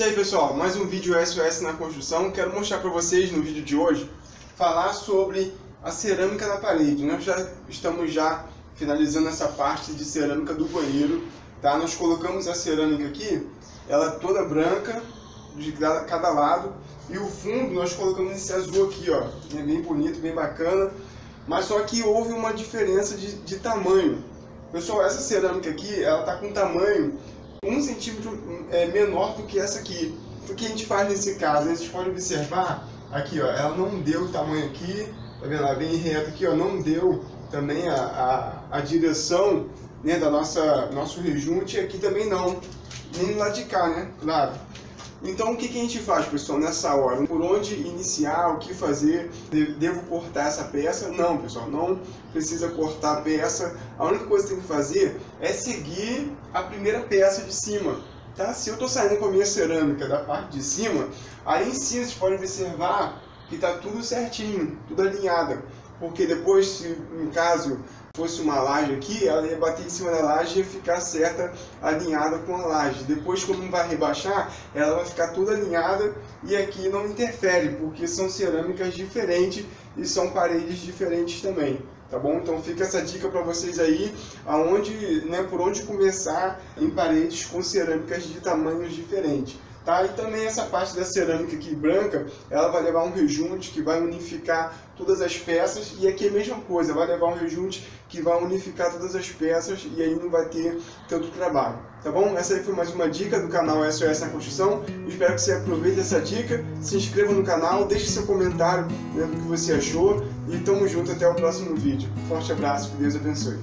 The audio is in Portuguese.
Isso aí pessoal, mais um vídeo SOS na construção. Quero mostrar para vocês no vídeo de hoje falar sobre a cerâmica na parede. Nós já estamos já finalizando essa parte de cerâmica do banheiro, tá? Nós colocamos a cerâmica aqui, ela toda branca de cada lado e o fundo nós colocamos esse azul aqui, ó, é bem bonito, bem bacana. Mas só que houve uma diferença de, de tamanho. Pessoal, essa cerâmica aqui, ela tá com tamanho um centímetro é, menor do que essa aqui. O que a gente faz nesse caso? Vocês podem observar aqui, ó, ela não deu o tamanho aqui, tá vendo? Ela bem reta aqui, ó, não deu também a, a, a direção né, da nossa nosso rejunte, aqui também não, nem do lado de cá, né? Claro. Então o que, que a gente faz, pessoal, nessa hora? Por onde iniciar, o que fazer? Devo cortar essa peça? Não, pessoal, não precisa cortar a peça. A única coisa que tem que fazer é seguir a primeira peça de cima. Tá? Se eu estou saindo com a minha cerâmica da parte de cima, aí em cima vocês podem observar que está tudo certinho, tudo alinhado. Porque depois, se em caso fosse uma laje aqui, ela ia bater em cima da laje e ficar certa, alinhada com a laje. Depois, quando vai rebaixar, ela vai ficar toda alinhada e aqui não interfere, porque são cerâmicas diferentes e são paredes diferentes também. Tá bom? Então fica essa dica para vocês aí, aonde, né, por onde começar em paredes com cerâmicas de tamanhos diferentes. Tá? E também essa parte da cerâmica aqui branca, ela vai levar um rejunte que vai unificar todas as peças e aqui é a mesma coisa, vai levar um rejunte que vai unificar todas as peças e aí não vai ter tanto trabalho, tá bom? Essa aí foi mais uma dica do canal SOS na Construção, espero que você aproveite essa dica, se inscreva no canal, deixe seu comentário né, do que você achou e tamo junto até o próximo vídeo. Forte abraço, que Deus abençoe.